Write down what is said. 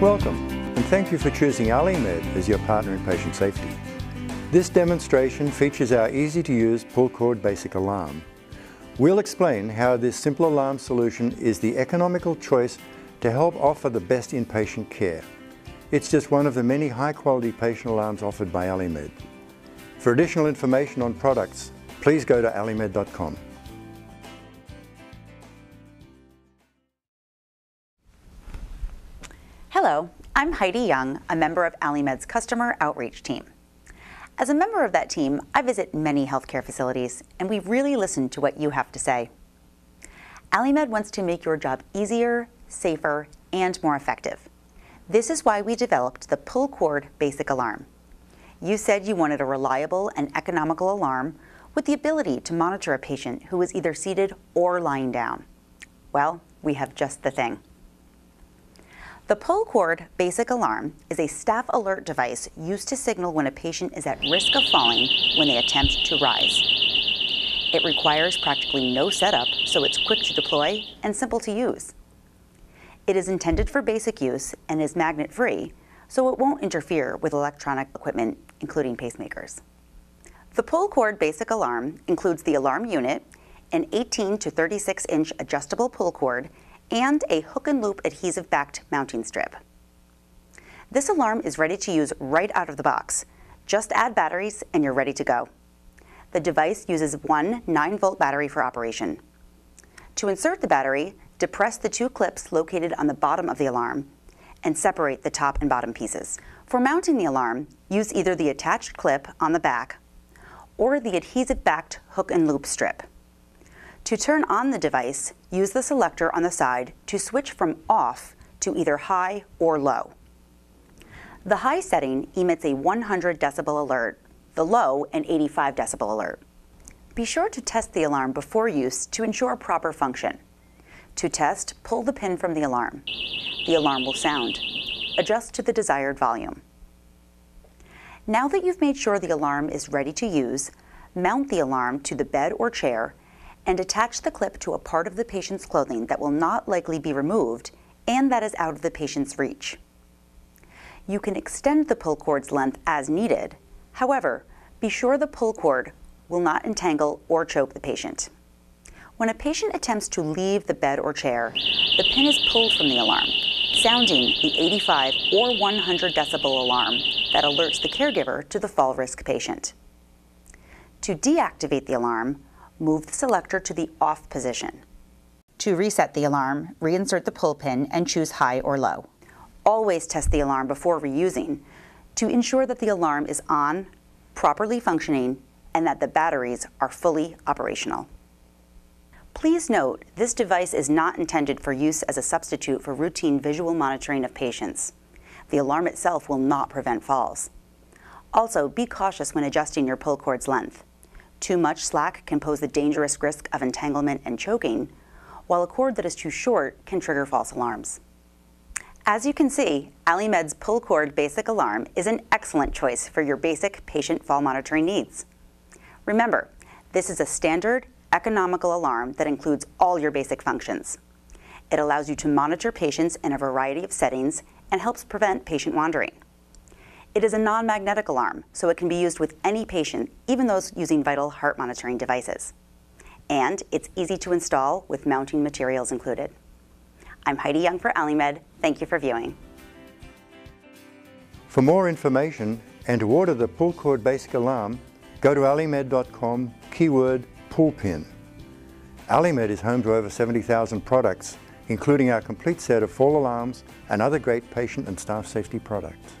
Welcome, and thank you for choosing AliMed as your partner in patient safety. This demonstration features our easy-to-use pull cord basic alarm. We'll explain how this simple alarm solution is the economical choice to help offer the best inpatient care. It's just one of the many high-quality patient alarms offered by AliMed. For additional information on products, please go to alimed.com. Hello, I'm Heidi Young, a member of AliMed's customer outreach team. As a member of that team, I visit many healthcare facilities, and we really listen to what you have to say. AliMed wants to make your job easier, safer, and more effective. This is why we developed the Pull Cord Basic Alarm. You said you wanted a reliable and economical alarm with the ability to monitor a patient who is either seated or lying down. Well, we have just the thing. The pull cord basic alarm is a staff alert device used to signal when a patient is at risk of falling when they attempt to rise. It requires practically no setup, so it's quick to deploy and simple to use. It is intended for basic use and is magnet free, so it won't interfere with electronic equipment, including pacemakers. The pull cord basic alarm includes the alarm unit, an 18 to 36 inch adjustable pull cord, and a hook and loop adhesive backed mounting strip. This alarm is ready to use right out of the box. Just add batteries and you're ready to go. The device uses one 9 volt battery for operation. To insert the battery, depress the two clips located on the bottom of the alarm and separate the top and bottom pieces. For mounting the alarm, use either the attached clip on the back or the adhesive backed hook and loop strip. To turn on the device, use the selector on the side to switch from off to either high or low. The high setting emits a 100 decibel alert, the low an 85 decibel alert. Be sure to test the alarm before use to ensure proper function. To test, pull the pin from the alarm. The alarm will sound. Adjust to the desired volume. Now that you've made sure the alarm is ready to use, mount the alarm to the bed or chair and attach the clip to a part of the patient's clothing that will not likely be removed and that is out of the patient's reach. You can extend the pull cord's length as needed. However, be sure the pull cord will not entangle or choke the patient. When a patient attempts to leave the bed or chair, the pin is pulled from the alarm, sounding the 85 or 100 decibel alarm that alerts the caregiver to the fall risk patient. To deactivate the alarm, move the selector to the off position. To reset the alarm, reinsert the pull pin and choose high or low. Always test the alarm before reusing to ensure that the alarm is on, properly functioning, and that the batteries are fully operational. Please note, this device is not intended for use as a substitute for routine visual monitoring of patients. The alarm itself will not prevent falls. Also, be cautious when adjusting your pull cord's length. Too much slack can pose the dangerous risk of entanglement and choking, while a cord that is too short can trigger false alarms. As you can see, AliMed's pull cord basic alarm is an excellent choice for your basic patient fall monitoring needs. Remember, this is a standard, economical alarm that includes all your basic functions. It allows you to monitor patients in a variety of settings and helps prevent patient wandering. It is a non-magnetic alarm, so it can be used with any patient, even those using vital heart monitoring devices. And it's easy to install with mounting materials included. I'm Heidi Young for AliMed. Thank you for viewing. For more information and to order the pull cord basic alarm, go to alimed.com, keyword pullpin. AliMed is home to over 70,000 products, including our complete set of fall alarms and other great patient and staff safety products.